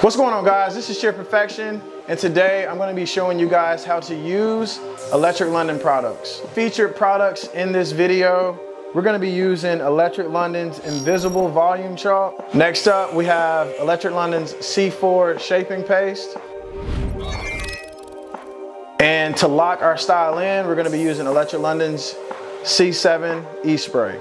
What's going on guys? This is Shear Perfection and today I'm going to be showing you guys how to use Electric London products. Featured products in this video, we're going to be using Electric London's Invisible Volume Chalk. Next up we have Electric London's C4 Shaping Paste. And to lock our style in, we're going to be using Electric London's C7 E-Spray.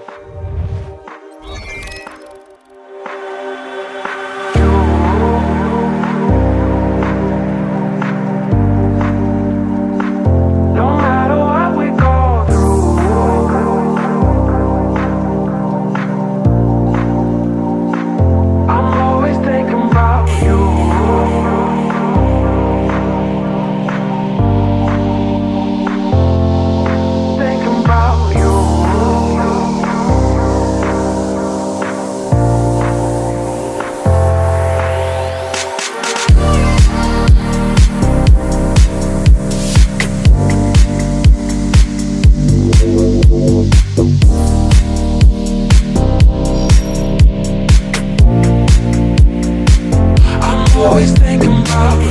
always thinking about you.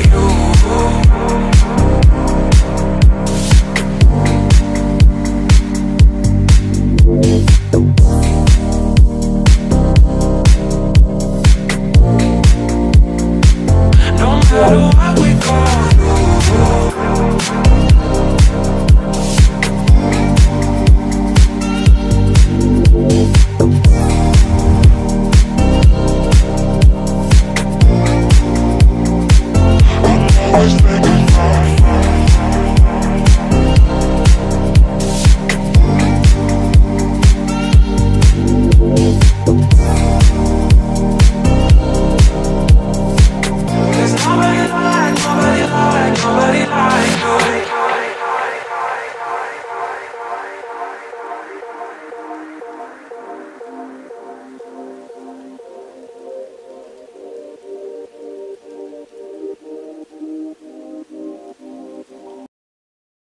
No matter what we go through.